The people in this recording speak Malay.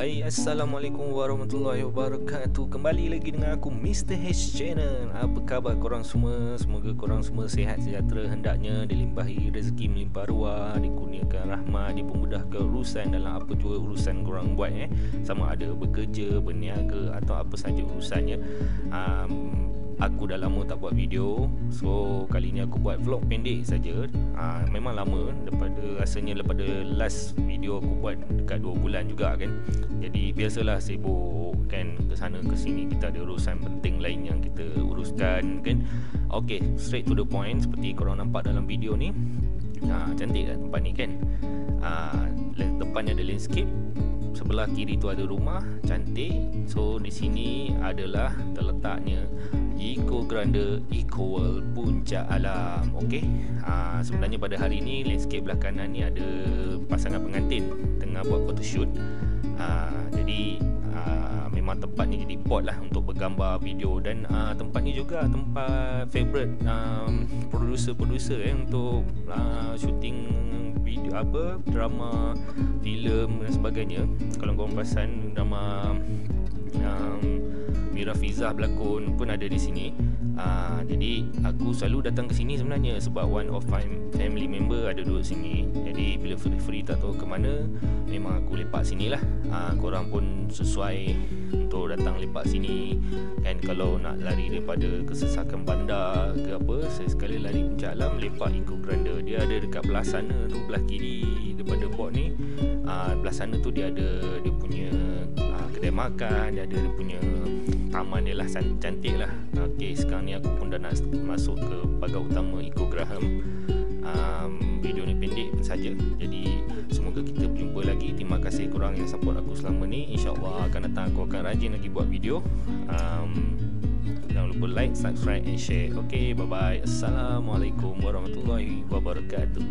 Hai Assalamualaikum warahmatullahi wabarakatuh. Kembali lagi dengan aku Mr. H Channel. Apa khabar korang semua? Semoga korang semua sihat sejahtera. Hendaknya dilimpahi rezeki melimpah ruah Dikurniakan rahmat Dipermudahkan urusan dalam apa jua urusan korang buat eh. Sama ada bekerja, berniaga Atau apa saja urusannya. Um, Aku dah lama tak buat video So kali ni aku buat vlog pendek saja. ha, Memang lama Daripada rasanya daripada last video aku buat Dekat 2 bulan juga kan. Jadi biasalah sibuk kan ke sana ke sini. Kita ada urusan penting lain yang kita uruskan kan. Okay straight to the point. Seperti korang nampak dalam video ni ha, Cantik kan tempat ni kan? Ha, Depannya ada landscape. Sebelah kiri tu ada rumah cantik. So di sini adalah terletaknya Eco Grande Eco World Puncak Alam. Okey? Ha, sebenarnya pada hari ini landscape belah kanan ni ada pasangan pengantin tengah buat photoshoot. Ha, jadi ha, memang tempat ni jadi pot lah untuk bergambar video dan uh, tempat ni juga tempat favorite um, producer-producer eh, untuk uh, shooting video apa drama filem dan sebagainya. Kalau korang perasan drama um, Mira Fizah berlakon pun ada di sini. Uh, jadi aku selalu datang ke sini sebenarnya sebab one of my family member ada duduk sini. Jadi bila free-free tak tahu ke mana memang aku lepak sini lah uh, korang pun sesuai untuk datang lepak sini. Kan kalau nak lari daripada kesesakan bandar ke apa sekali lari puncak alam lepak Eco Grande dia ada dekat belah sana tu belah kiri daripada bot ni. Uh, belah sana tu dia ada dia punya kedai makan dia ada dia punya taman dia lah cantik lah. Ok sekarang ni aku pun dah nak masuk ke pagar utama Eco Graham. Um, video ni pendek saja. Jadi semoga kita berjumpa lagi. Terima kasih korang yang support aku selama ni. insyaAllah akan datang aku akan rajin lagi buat video. Um, jangan lupa like, subscribe and share. Ok bye bye assalamualaikum warahmatullahi wabarakatuh